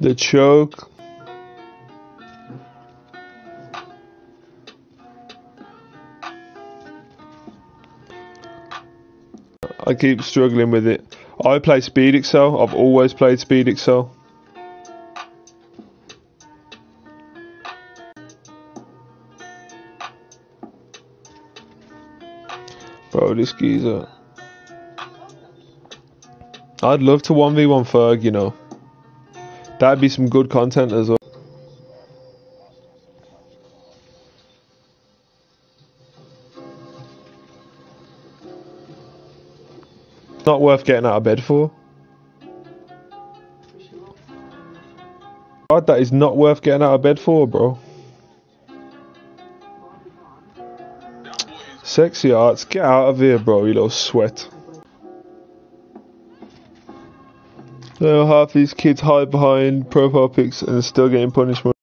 The choke. I keep struggling with it. I play Speed Excel. I've always played Speed Excel. Bro, this geezer. I'd love to 1v1 Ferg, you know. That'd be some good content as well. Not worth getting out of bed for. God, that is not worth getting out of bed for, bro. Sexy ArtZz, get out of here, bro, you little sweat. Now half these kids hide behind profile pics and still getting punishment.